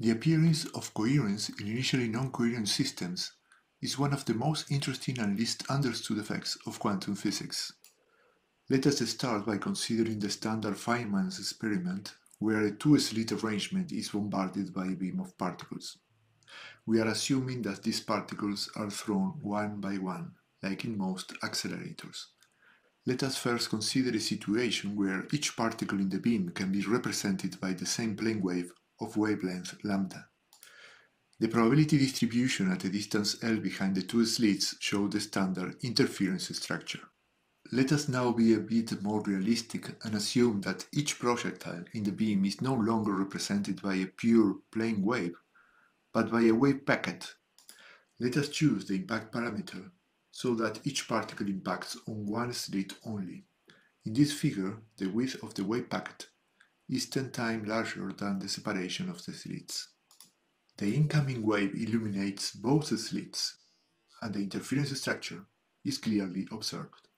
The appearance of coherence in initially non-coherent systems is one of the most interesting and least understood effects of quantum physics. Let us start by considering the standard Feynman's experiment where a two-slit arrangement is bombarded by a beam of particles. We are assuming that these particles are thrown one by one, like in most accelerators. Let us first consider a situation where each particle in the beam can be represented by the same plane wave of wavelength lambda. The probability distribution at a distance L behind the two slits show the standard interference structure. Let us now be a bit more realistic and assume that each projectile in the beam is no longer represented by a pure plane wave, but by a wave packet. Let us choose the impact parameter so that each particle impacts on one slit only. In this figure, the width of the wave packet is 10 times larger than the separation of the slits. The incoming wave illuminates both slits, and the interference structure is clearly observed.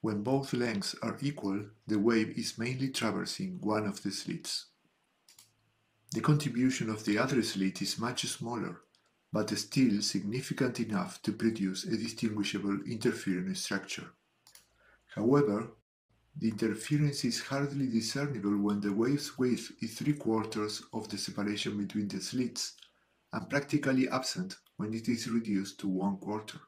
When both lengths are equal, the wave is mainly traversing one of the slits. The contribution of the other slit is much smaller, but still significant enough to produce a distinguishable interference structure. However, the interference is hardly discernible when the wave's width is three quarters of the separation between the slits, and practically absent when it is reduced to one quarter.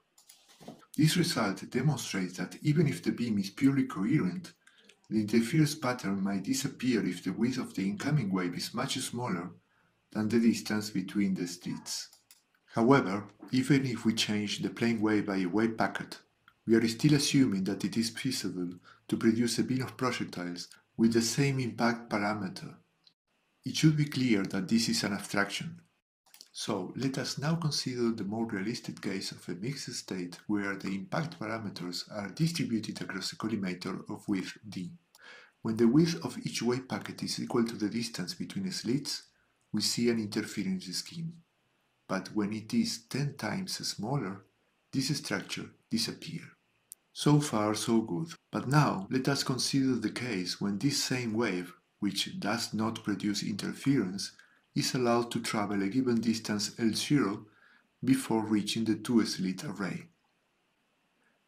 This result demonstrates that even if the beam is purely coherent, the interference pattern might disappear if the width of the incoming wave is much smaller than the distance between the slits. However, even if we change the plane wave by a wave packet, we are still assuming that it is feasible to produce a beam of projectiles with the same impact parameter. It should be clear that this is an abstraction. So let us now consider the more realistic case of a mixed state where the impact parameters are distributed across a collimator of width d. When the width of each wave packet is equal to the distance between the slits, we see an interference scheme. But when it is 10 times smaller, this structure disappears. So far so good, but now let us consider the case when this same wave, which does not produce interference, is allowed to travel a given distance L0 before reaching the two-slit array.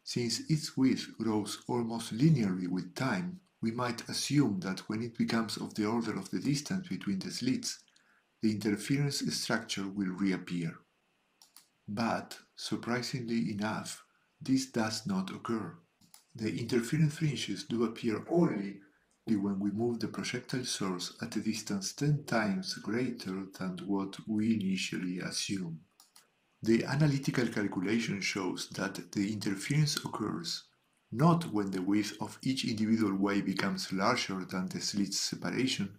Since its width grows almost linearly with time, we might assume that when it becomes of the order of the distance between the slits, the interference structure will reappear. But, surprisingly enough, this does not occur. The interference fringes do appear only when we move the projectile source at a distance 10 times greater than what we initially assume. The analytical calculation shows that the interference occurs not when the width of each individual wave becomes larger than the slit's separation,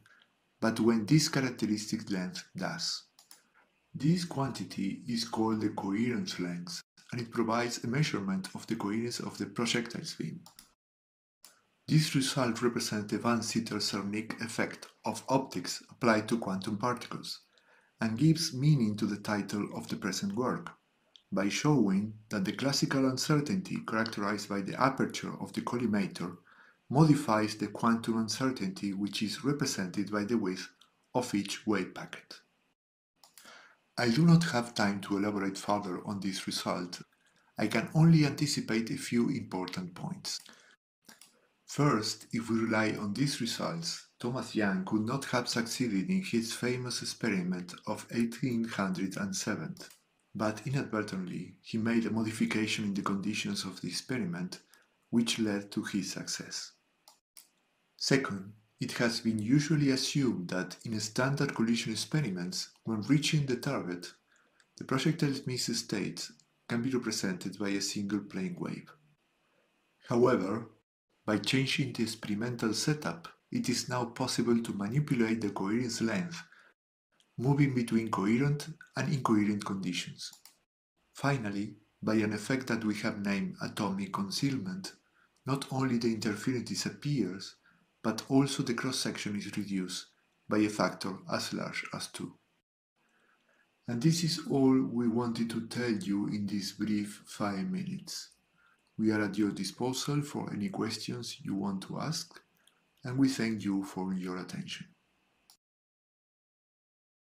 but when this characteristic length does. This quantity is called the coherence length and it provides a measurement of the coherence of the projectile's beam. This result represents the van Cittert-Zernike effect of optics applied to quantum particles and gives meaning to the title of the present work by showing that the classical uncertainty characterized by the aperture of the collimator modifies the quantum uncertainty which is represented by the width of each wave packet. I do not have time to elaborate further on this result. I can only anticipate a few important points. First, if we rely on these results, Thomas Young could not have succeeded in his famous experiment of 1807, but inadvertently he made a modification in the conditions of the experiment which led to his success. Second, it has been usually assumed that in standard collision experiments, when reaching the target, the projectile's mixed state can be represented by a single plane wave. However, by changing the experimental setup, it is now possible to manipulate the coherence length, moving between coherent and incoherent conditions. Finally, by an effect that we have named atomic concealment, not only the interference disappears, but also the cross-section is reduced by a factor as large as 2. And this is all we wanted to tell you in this brief 5 minutes. We are at your disposal for any questions you want to ask, and we thank you for your attention.